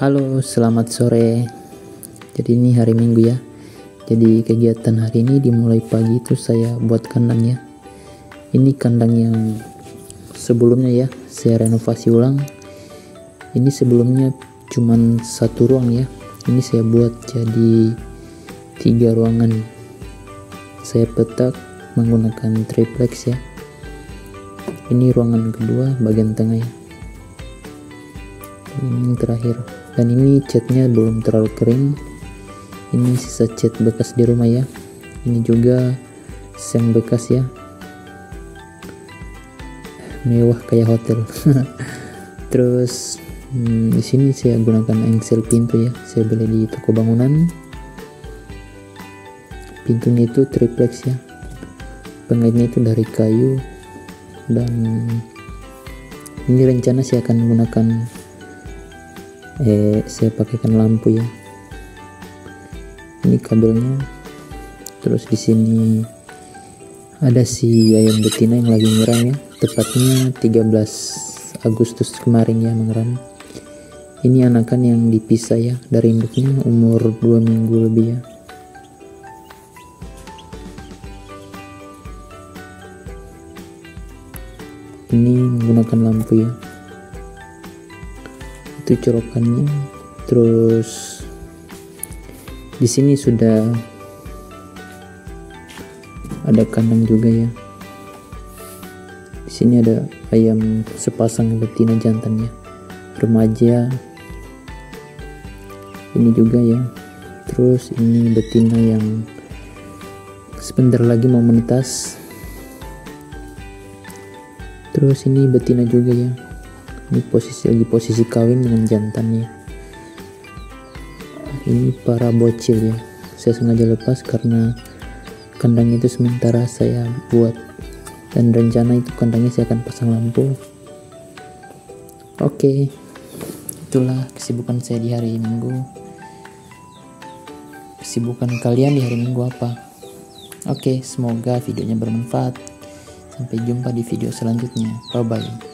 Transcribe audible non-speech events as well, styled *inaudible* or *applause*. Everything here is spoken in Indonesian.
Halo, selamat sore. Jadi ini hari Minggu ya. Jadi kegiatan hari ini dimulai pagi itu saya buat kandang ya. Ini kandang yang sebelumnya ya, saya renovasi ulang. Ini sebelumnya cuman satu ruang ya. Ini saya buat jadi tiga ruangan. Saya petak menggunakan triplex ya. Ini ruangan kedua bagian tengah ya ini yang terakhir. Dan ini catnya belum terlalu kering. Ini sisa cat bekas di rumah ya. Ini juga seng bekas ya. Mewah kayak hotel. *laughs* Terus hmm, di sini saya gunakan engsel pintu ya. Saya beli di toko bangunan. Pintunya itu triplex ya. Pengaitnya itu dari kayu. Dan ini rencana saya akan menggunakan eh saya pakaikan lampu ya. Ini kabelnya. Terus di sini ada si ayam betina yang lagi ngeram ya. Tepatnya 13 Agustus kemarin ya mengeram ini anakan yang dipisah ya dari induknya umur 2 minggu lebih ya. Ini menggunakan lampu ya itu colokannya terus di sini sudah ada kandang juga ya. Di sini ada ayam sepasang betina jantannya. Remaja. Ini juga ya. Terus ini betina yang sebentar lagi mau menetas. Terus ini betina juga ya ini posisi lagi posisi kawin dengan jantannya. Ini para bocil ya. Saya sengaja lepas karena kandang itu sementara saya buat. Dan rencana itu kandangnya saya akan pasang lampu. Oke itulah kesibukan saya di hari minggu. Kesibukan kalian di hari minggu apa? Oke semoga videonya bermanfaat. Sampai jumpa di video selanjutnya. Bye bye